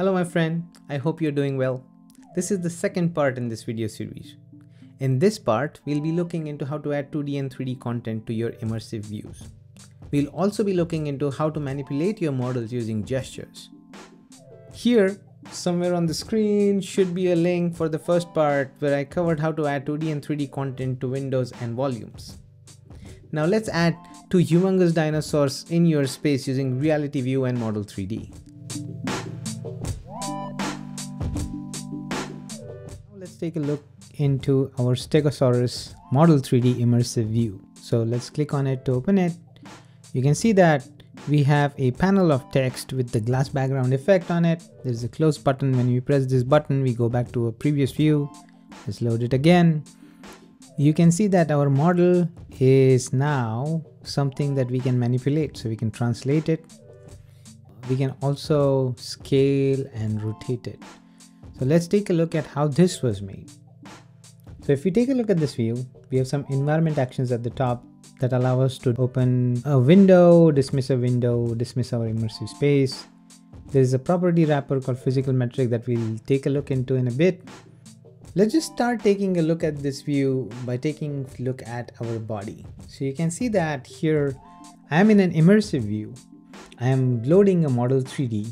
Hello my friend, I hope you're doing well. This is the second part in this video series. In this part, we'll be looking into how to add 2D and 3D content to your immersive views. We'll also be looking into how to manipulate your models using gestures. Here, somewhere on the screen should be a link for the first part where I covered how to add 2D and 3D content to windows and volumes. Now let's add two humongous dinosaurs in your space using Reality View and Model 3D. Take a look into our Stegosaurus Model 3D immersive view. So let's click on it to open it. You can see that we have a panel of text with the glass background effect on it. There's a close button. When we press this button, we go back to a previous view. Let's load it again. You can see that our model is now something that we can manipulate. So we can translate it. We can also scale and rotate it. So let's take a look at how this was made. So if we take a look at this view, we have some environment actions at the top that allow us to open a window, dismiss a window, dismiss our immersive space. There's a property wrapper called physical metric that we'll take a look into in a bit. Let's just start taking a look at this view by taking a look at our body. So you can see that here I am in an immersive view. I am loading a model 3D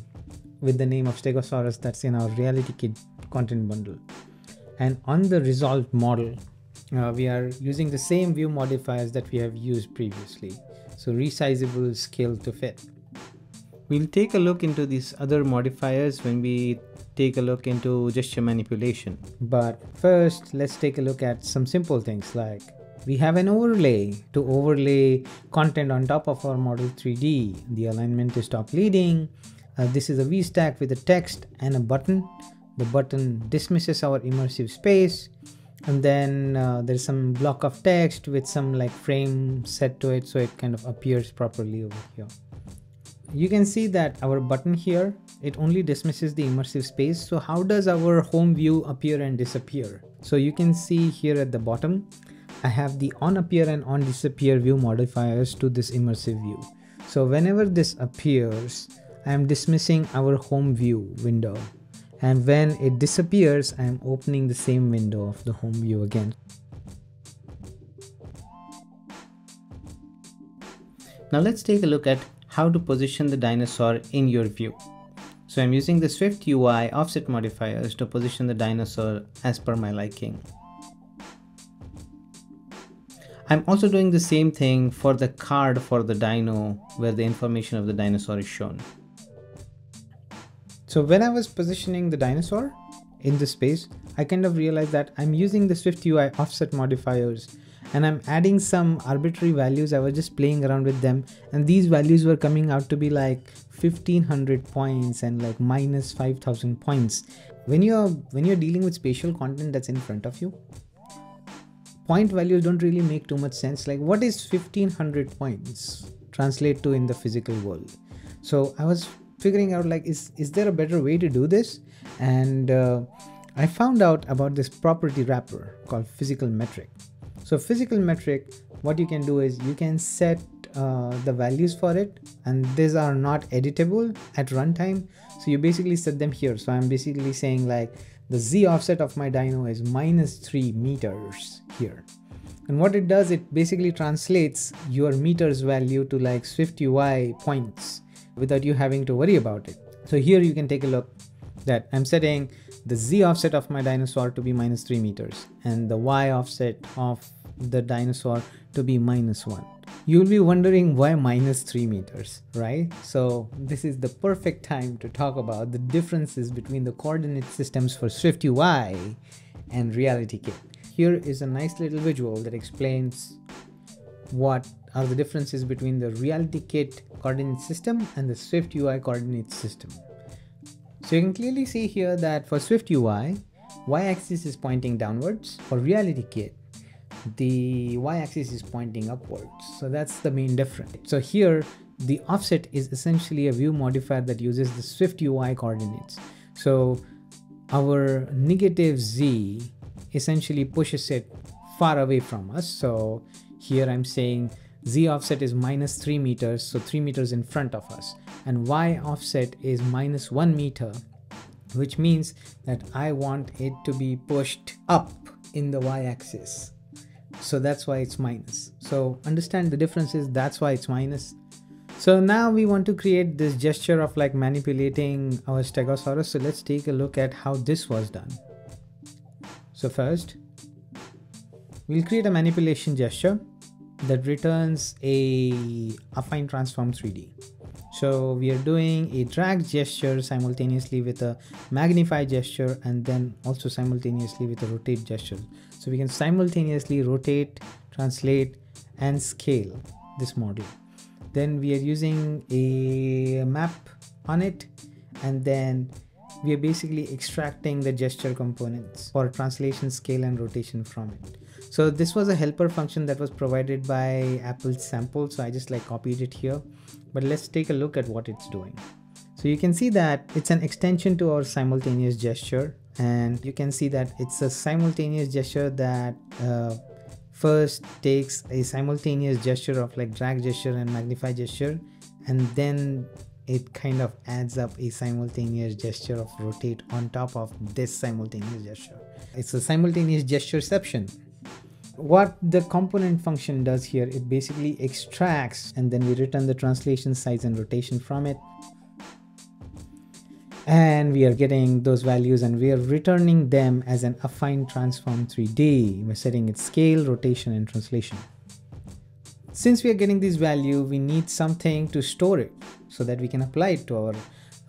with the name of Stegosaurus that's in our Reality Kit content bundle. And on the resolved model, uh, we are using the same view modifiers that we have used previously. So resizable scale to fit. We'll take a look into these other modifiers when we take a look into gesture manipulation. But first, let's take a look at some simple things like we have an overlay to overlay content on top of our model 3D. The alignment is top leading. Uh, this is a VStack with a text and a button. The button dismisses our immersive space. And then uh, there's some block of text with some like frame set to it so it kind of appears properly over here. You can see that our button here it only dismisses the immersive space. So how does our home view appear and disappear? So you can see here at the bottom i have the on appear and on disappear view modifiers to this immersive view. So whenever this appears i am dismissing our home view window and when it disappears I am opening the same window of the home view again. Now let's take a look at how to position the dinosaur in your view. So I'm using the Swift UI offset modifiers to position the dinosaur as per my liking. I'm also doing the same thing for the card for the dino where the information of the dinosaur is shown. So when I was positioning the dinosaur in the space, I kind of realized that I'm using the Swift UI offset modifiers and I'm adding some arbitrary values. I was just playing around with them and these values were coming out to be like 1500 points and like minus 5000 points. When you're when you're dealing with spatial content that's in front of you, point values don't really make too much sense. Like what is 1500 points translate to in the physical world? So I was figuring out like is is there a better way to do this? And uh, i found out about this property wrapper called physical metric. So physical metric what you can do is you can set uh, the values for it and these are not editable at runtime. So you basically set them here. So i'm basically saying like the z offset of my dino is minus 3 meters here. And what it does it basically translates your meters value to like swift ui points without you having to worry about it. So here you can take a look that I'm setting the z offset of my dinosaur to be minus 3 meters and the y offset of the dinosaur to be minus 1. You'll be wondering why minus 3 meters, right? So this is the perfect time to talk about the differences between the coordinate systems for SwiftUI and Reality Kit. Here is a nice little visual that explains what are the differences between the Reality Kit coordinate system and the Swift UI coordinate system. So you can clearly see here that for Swift UI, y-axis is pointing downwards. For Reality Kit, the y-axis is pointing upwards. So that's the main difference. So here, the offset is essentially a view modifier that uses the Swift UI coordinates. So our negative z essentially pushes it far away from us. So here I'm saying z offset is minus 3 meters, so 3 meters in front of us. And y offset is minus 1 meter, which means that I want it to be pushed up in the y-axis. So that's why it's minus. So understand the difference is that's why it's minus. So now we want to create this gesture of like manipulating our Stegosaurus. So let's take a look at how this was done. So first, we'll create a manipulation gesture that returns a affine transform 3D. So we are doing a drag gesture simultaneously with a magnify gesture and then also simultaneously with a rotate gesture. So we can simultaneously rotate, translate and scale this model. Then we are using a map on it and then we are basically extracting the gesture components for translation, scale and rotation from it. So this was a helper function that was provided by Apple sample. So I just like copied it here, but let's take a look at what it's doing. So you can see that it's an extension to our simultaneous gesture and you can see that it's a simultaneous gesture that uh, first takes a simultaneous gesture of like drag gesture and magnify gesture and then it kind of adds up a simultaneous gesture of rotate on top of this simultaneous gesture. It's a simultaneous gestureception. What the component function does here, it basically extracts and then we return the translation size and rotation from it. And we are getting those values and we are returning them as an affine transform 3D. We're setting its scale, rotation, and translation. Since we are getting this value, we need something to store it so that we can apply it to our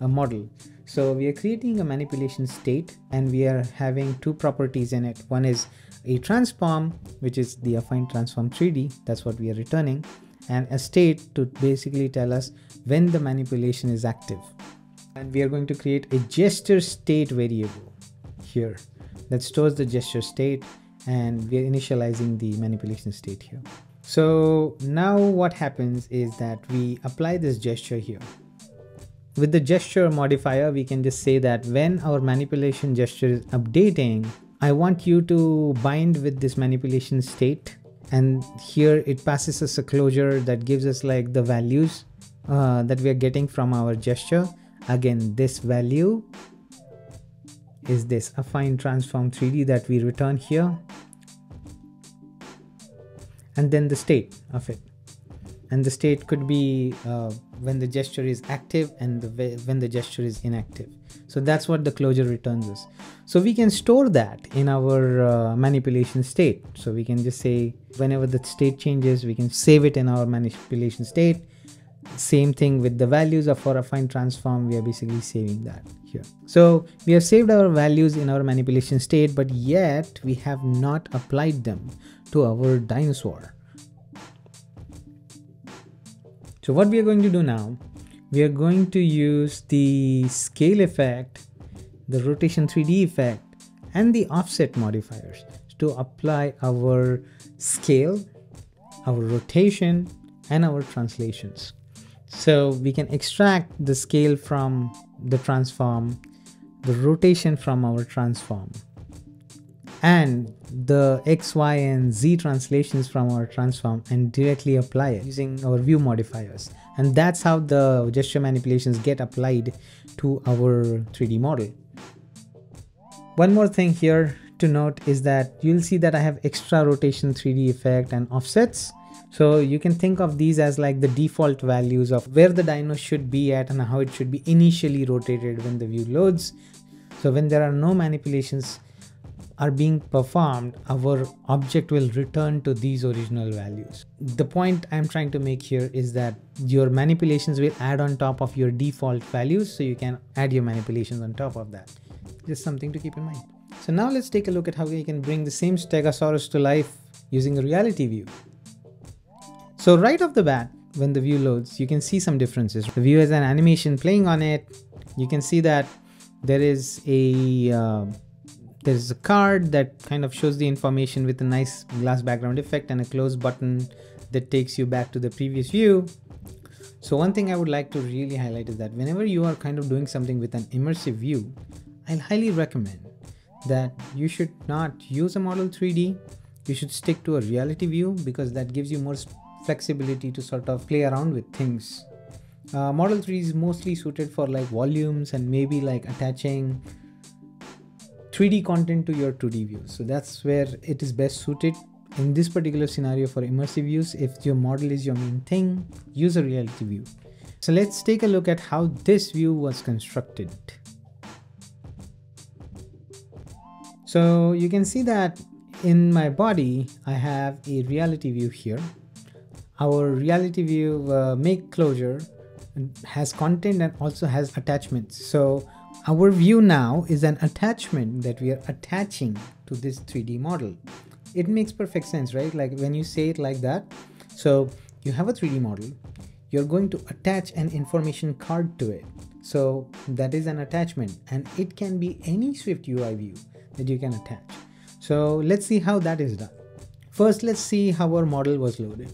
uh, model. So we are creating a manipulation state and we are having two properties in it. One is a transform, which is the affine transform 3D, that's what we are returning, and a state to basically tell us when the manipulation is active. And we are going to create a gesture state variable here that stores the gesture state and we are initializing the manipulation state here. So now what happens is that we apply this gesture here. With the gesture modifier, we can just say that when our manipulation gesture is updating, I want you to bind with this manipulation state. And here it passes us a closure that gives us like the values uh, that we are getting from our gesture. Again, this value is this affine transform 3D that we return here and then the state of it and the state could be uh, when the gesture is active and the when the gesture is inactive. So that's what the closure returns us. So we can store that in our uh, manipulation state. So we can just say whenever the state changes we can save it in our manipulation state. Same thing with the values of our affine transform we are basically saving that here. So we have saved our values in our manipulation state but yet we have not applied them to our dinosaur so what we are going to do now we are going to use the scale effect the rotation 3d effect and the offset modifiers to apply our scale our rotation and our translations. So we can extract the scale from the transform, the rotation from our transform, and the x, y, and z translations from our transform and directly apply it using our view modifiers. And that's how the gesture manipulations get applied to our 3D model. One more thing here to note is that you'll see that I have extra rotation 3D effect and offsets so you can think of these as like the default values of where the dino should be at and how it should be initially rotated when the view loads. So when there are no manipulations are being performed, our object will return to these original values. The point I'm trying to make here is that your manipulations will add on top of your default values. So you can add your manipulations on top of that. Just something to keep in mind. So now let's take a look at how we can bring the same Stegosaurus to life using a reality view. So right off the bat, when the view loads, you can see some differences. The view has an animation playing on it. You can see that there is a uh, there's a card that kind of shows the information with a nice glass background effect and a close button that takes you back to the previous view. So one thing I would like to really highlight is that whenever you are kind of doing something with an immersive view, I'll highly recommend that you should not use a model 3D. You should stick to a reality view because that gives you more flexibility to sort of play around with things. Uh, Model 3 is mostly suited for like volumes and maybe like attaching 3D content to your 2D views. So that's where it is best suited. In this particular scenario for immersive views, if your model is your main thing, use a reality view. So let's take a look at how this view was constructed. So you can see that in my body, I have a reality view here. Our reality view uh, make closure has content and also has attachments. So our view now is an attachment that we are attaching to this 3D model. It makes perfect sense, right? Like when you say it like that. So you have a 3D model, you're going to attach an information card to it. So that is an attachment and it can be any Swift UI view that you can attach. So let's see how that is done. First, let's see how our model was loaded.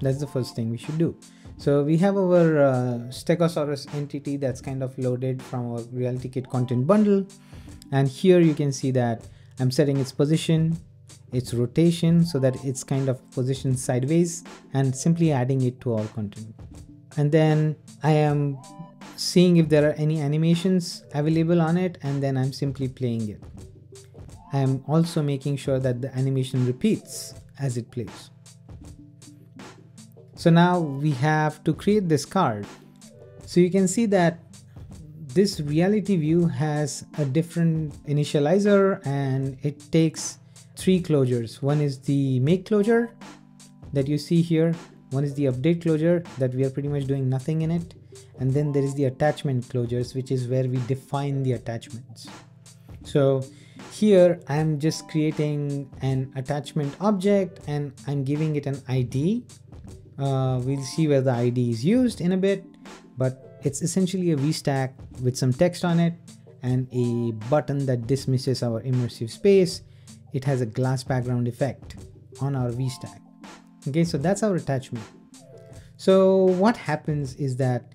That's the first thing we should do. So we have our uh, Stegosaurus entity that's kind of loaded from our Reality Kit content bundle. And here you can see that I'm setting its position, its rotation so that it's kind of positioned sideways and simply adding it to our content. And then I am seeing if there are any animations available on it and then I'm simply playing it. I am also making sure that the animation repeats as it plays. So now we have to create this card. So you can see that this reality view has a different initializer and it takes three closures. One is the make closure that you see here. One is the update closure that we are pretty much doing nothing in it. And then there is the attachment closures, which is where we define the attachments. So here I'm just creating an attachment object and I'm giving it an ID uh, we'll see where the ID is used in a bit, but it's essentially a VStack with some text on it and a button that dismisses our immersive space. It has a glass background effect on our VStack. Okay, so that's our attachment. So what happens is that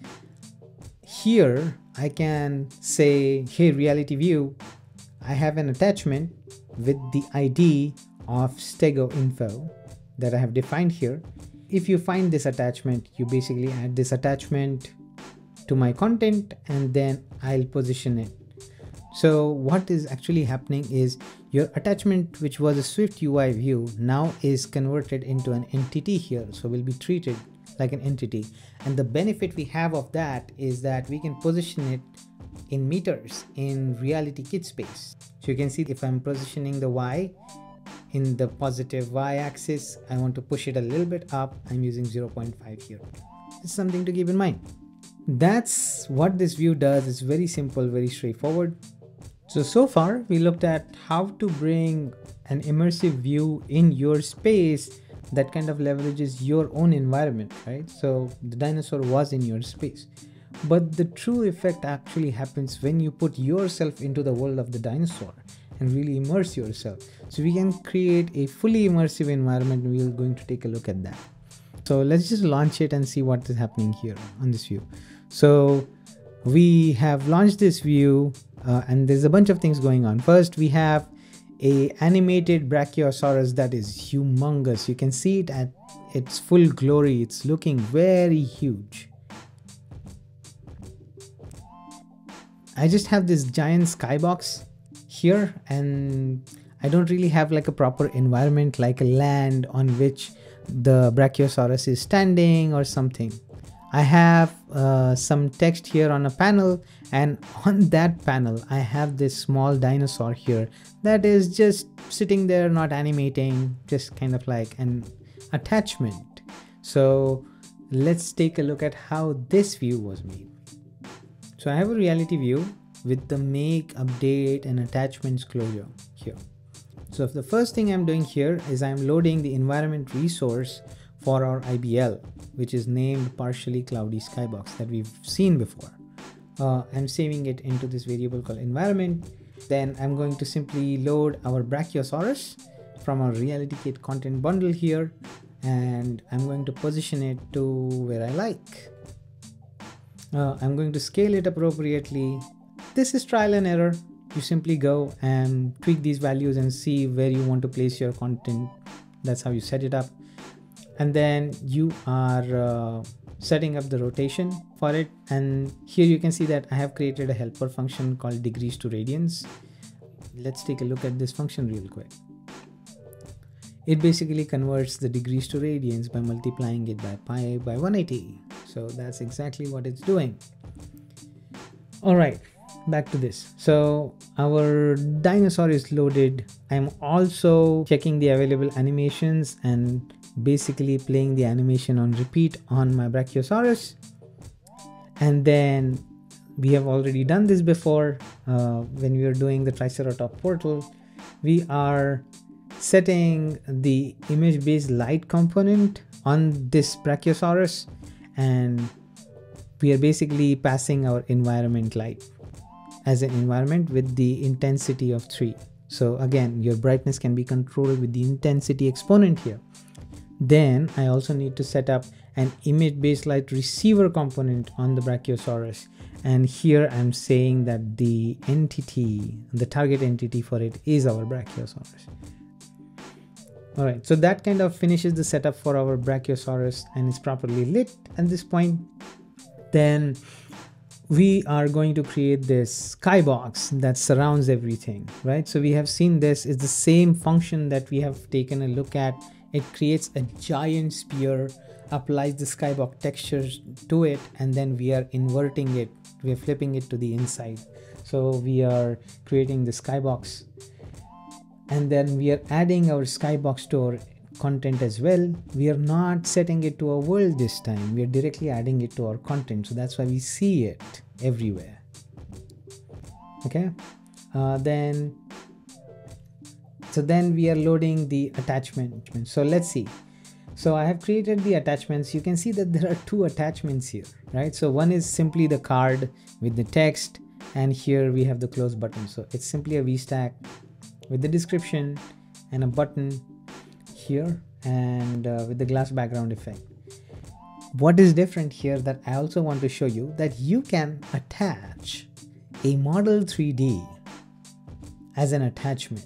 here I can say, hey, reality view, I have an attachment with the ID of stego info that I have defined here if you find this attachment, you basically add this attachment to my content and then I'll position it. So what is actually happening is your attachment, which was a Swift UI view, now is converted into an entity here. So will be treated like an entity. And the benefit we have of that is that we can position it in meters in reality kit space. So you can see if I'm positioning the Y, in the positive y-axis. I want to push it a little bit up. I'm using 0.5 here. It's something to keep in mind. That's what this view does. It's very simple very straightforward. So so far we looked at how to bring an immersive view in your space that kind of leverages your own environment right? So the dinosaur was in your space. But the true effect actually happens when you put yourself into the world of the dinosaur and really immerse yourself. So we can create a fully immersive environment we're going to take a look at that. So let's just launch it and see what is happening here on this view. So we have launched this view uh, and there's a bunch of things going on. First, we have a animated Brachiosaurus that is humongous. You can see it at its full glory. It's looking very huge. I just have this giant skybox here and I don't really have like a proper environment like a land on which the Brachiosaurus is standing or something. I have uh, some text here on a panel and on that panel I have this small dinosaur here that is just sitting there not animating just kind of like an attachment. So let's take a look at how this view was made. So I have a reality view with the make, update and attachments closure here. So the first thing I'm doing here is I'm loading the environment resource for our IBL, which is named partially cloudy skybox that we've seen before. Uh, I'm saving it into this variable called environment. Then I'm going to simply load our Brachiosaurus from our reality kit content bundle here. And I'm going to position it to where I like. Uh, I'm going to scale it appropriately this is trial and error. You simply go and tweak these values and see where you want to place your content. That's how you set it up. And then you are uh, setting up the rotation for it. And here you can see that I have created a helper function called degrees to radians. let's take a look at this function real quick. It basically converts the degrees to radians by multiplying it by pi by 180. So that's exactly what it's doing. All right, back to this. So our dinosaur is loaded. I'm also checking the available animations and basically playing the animation on repeat on my Brachiosaurus. And then we have already done this before uh, when we were doing the Triceratop portal. We are setting the image based light component on this Brachiosaurus and we are basically passing our environment light as an environment with the intensity of 3. So again, your brightness can be controlled with the intensity exponent here. Then I also need to set up an image based light receiver component on the Brachiosaurus. And here I'm saying that the entity, the target entity for it is our Brachiosaurus. All right, so that kind of finishes the setup for our Brachiosaurus and is properly lit at this point. Then we are going to create this skybox that surrounds everything, right? So we have seen this is the same function that we have taken a look at. It creates a giant sphere applies the skybox textures to it and then we are inverting it. We are flipping it to the inside. So we are creating the skybox. And then we are adding our skybox store content as well. We are not setting it to a world this time. We are directly adding it to our content. So that's why we see it everywhere. Okay? Uh, then so then we are loading the attachment so let's see. So i have created the attachments. You can see that there are two attachments here right? So one is simply the card with the text and here we have the close button. So it's simply a vstack with the description and a button here and uh, with the glass background effect. What is different here that i also want to show you that you can attach a model 3d as an attachment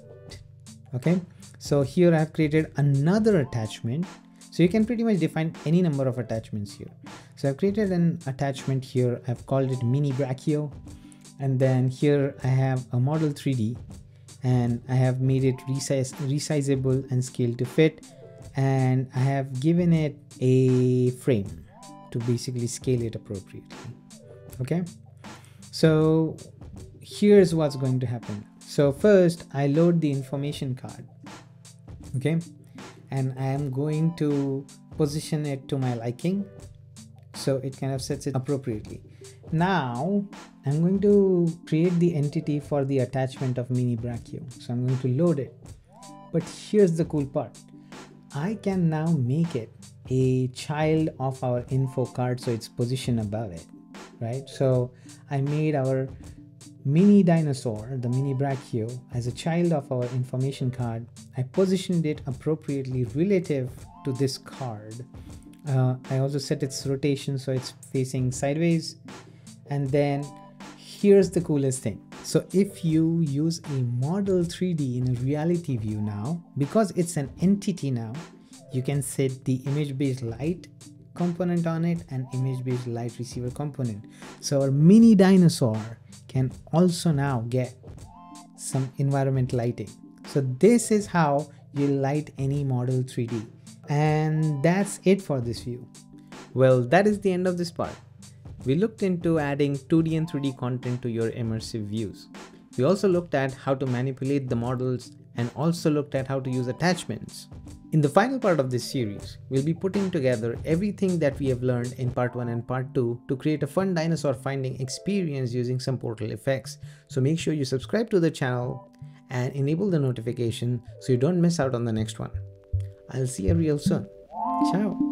okay? So here I've created another attachment. So you can pretty much define any number of attachments here. So I've created an attachment here. I've called it mini brachio. And then here I have a model 3d and I have made it resize resizable and scaled to fit and I have given it a frame to basically scale it appropriately okay so here's what's going to happen so first I load the information card. Okay. And I am going to position it to my liking. So it kind of sets it appropriately. Now I'm going to create the entity for the attachment of mini brachio. So I'm going to load it. But here's the cool part. I can now make it a child of our info card so it's positioned above it right so i made our mini dinosaur, the mini brachio, as a child of our information card, I positioned it appropriately relative to this card. Uh, I also set its rotation so it's facing sideways. And then here's the coolest thing. So if you use a model 3D in a reality view now, because it's an entity now, you can set the image based light component on it and image based light receiver component. So our mini dinosaur can also now get some environment lighting. So this is how you light any model 3D. And that's it for this view. Well, that is the end of this part. We looked into adding 2D and 3D content to your immersive views. We also looked at how to manipulate the models and also looked at how to use attachments. In the final part of this series, we'll be putting together everything that we have learned in part 1 and part 2 to create a fun dinosaur finding experience using some portal effects. So make sure you subscribe to the channel and enable the notification so you don't miss out on the next one. I'll see you real soon. Ciao.